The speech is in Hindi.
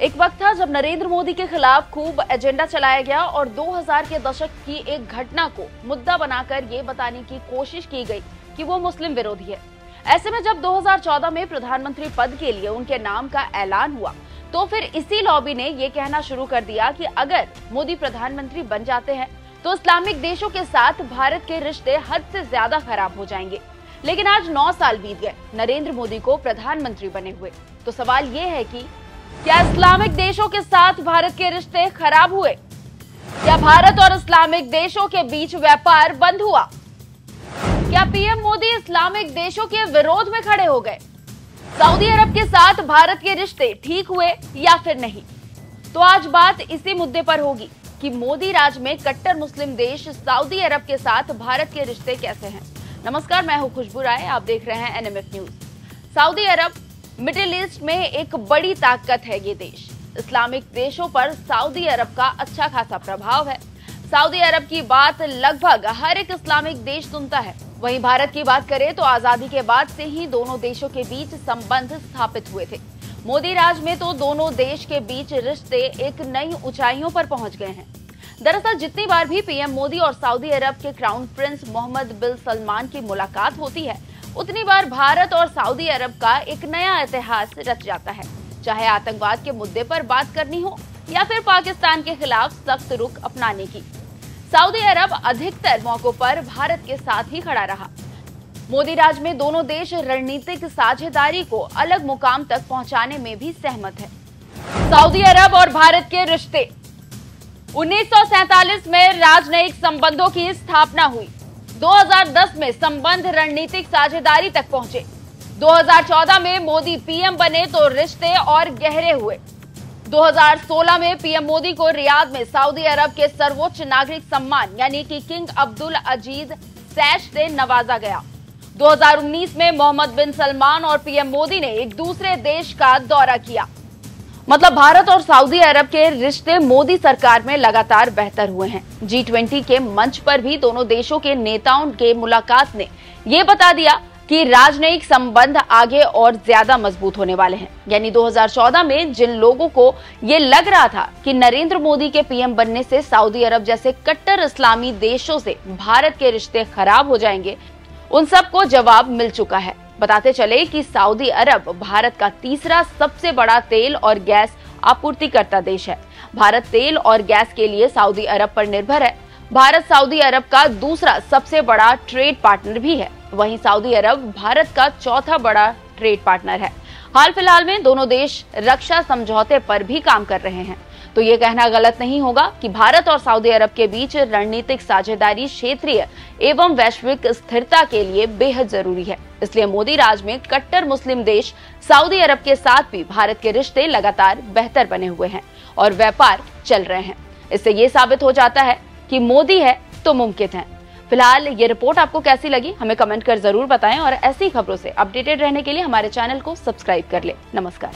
एक वक्त था जब नरेंद्र मोदी के खिलाफ खूब एजेंडा चलाया गया और 2000 के दशक की एक घटना को मुद्दा बनाकर ये बताने की कोशिश की गई कि वो मुस्लिम विरोधी है। ऐसे में जब 2014 में प्रधानमंत्री पद के लिए उनके नाम का ऐलान हुआ तो फिर इसी लॉबी ने ये कहना शुरू कर दिया कि अगर मोदी प्रधानमंत्री बन जाते हैं तो इस्लामिक देशों के साथ भारत के रिश्ते हद से ज़्यादा खराब हो जाएँगे। लेकिन आज नौ साल बीत गए, नरेंद्र मोदी को प्रधानमंत्री बने हुए। तो सवाल ये है कि क्या इस्लामिक देशों के साथ भारत के रिश्ते खराब हुए? क्या भारत और इस्लामिक देशों के बीच व्यापार बंद हुआ? क्या पीएम मोदी इस्लामिक देशों के विरोध में खड़े हो गए? सऊदी अरब के साथ भारत के रिश्ते ठीक हुए या फिर नहीं? तो आज बात इसी मुद्दे पर होगी कि मोदी राज में कट्टर मुस्लिम देश सऊदी अरब के साथ भारत के रिश्ते कैसे हैं। नमस्कार, मैं हूँ खुशबू राय, आप देख रहे हैं NMF news. Saudi Arab Middle East में एक बड़ी ताकत है ये देश। इस्लामिक देशों पर सऊदी अरब का अच्छा खासा प्रभाव है। सऊदी अरब की बात लगभग हर एक इस्लामिक देश सुनता है। वहीं भारत की बात करें तो आज़ादी के बाद से ही दोनों देशों के बीच संबंध स्थापित हुए थे। मोदी राज में तो दोनों देश के बीच रिश्ते एक नई ऊंचाइयों पर पहुँच गए हैं। दरअसल जितनी बार भी पीएम मोदी और सऊदी अरब के crown prince Mohammed bin Salman की मुलाकात होती है उतनी बार भारत और सऊदी अरब का एक नया इतिहास रच जाता है। चाहे आतंकवाद के मुद्दे पर बात करनी हो या फिर पाकिस्तान के खिलाफ सख्त रुख अपनाने की। सऊदी अरब अधिकतर मौकों पर भारत के साथ ही खड़ा रहा। मोदी राज में दोनों देश रणनीतिक साझेदारी को अलग मुकाम तक पहुँचाने में भी सहमत है। सऊदी अरब और भारत के रिश्ते। 1947 में राजनयिक संबंधों की स्थापना हुई। 2010 में संबंध रणनीतिक साझेदारी तक पहुँचे। 2014 में मोदी पीएम बने तो रिश्ते और गहरे हुए। 2016 में पीएम मोदी को रियाद में सऊदी अरब के सर्वोच्च नागरिक सम्मान, यानी कि किंग अब्दुल अज़ीज़ सैश से नवाजा गया। 2019 में मोहम्मद बिन सलमान और पीएम मोदी ने एक दूसरे देश का दौरा किया। मतलब भारत और सऊदी अरब के रिश्ते मोदी सरकार में लगातार बेहतर हुए हैं। जी ट्वेंटी के मंच पर भी दोनों देशों के नेताओं के मुलाकात ने ये बता दिया कि राजनयिक संबंध आगे और ज़्यादा मज़बूत होने वाले हैं। यानी 2014 में जिन लोगों को ये लग रहा था कि नरेंद्र मोदी के पीएम बनने से सऊदी अरब जैसे कट्टर इस्लामी देशों से भारत के रिश्ते खराब हो जाएँगे, उन सबको जवाब मिल चुका है। बताते चले कि सऊदी अरब भारत का तीसरा सबसे बड़ा तेल और गैस आपूर्तिकर्ता देश है। भारत तेल और गैस के लिए सऊदी अरब पर निर्भर है। भारत सऊदी अरब का दूसरा सबसे बड़ा ट्रेड पार्टनर भी है। वहीं सऊदी अरब भारत का चौथा बड़ा ट्रेड पार्टनर है। हाल फ़िलहाल में दोनों देश रक्षा समझौते पर भी काम कर रहे हैं। तो ये कहना गलत नहीं होगा कि भारत और सऊदी अरब के बीच रणनीतिक साझेदारी क्षेत्रीय एवं वैश्विक स्थिरता के लिए बेहद ज़रूरी है। इसलिए मोदी राज में कट्टर मुस्लिम देश सऊदी अरब के साथ भी भारत के रिश्ते लगातार बेहतर बने हुए हैं और व्यापार चल रहे हैं। इससे ये साबित हो जाता है कि मोदी है तो मुमकिन है। फ़िलहाल ये रिपोर्ट आपको कैसी लगी, हमें कमेंट कर ज़रूर बताएँ और ऐसी खबरों से अपडेटेड रहने के लिए हमारे चैनल को सब्सक्राइब कर ले। नमस्कार।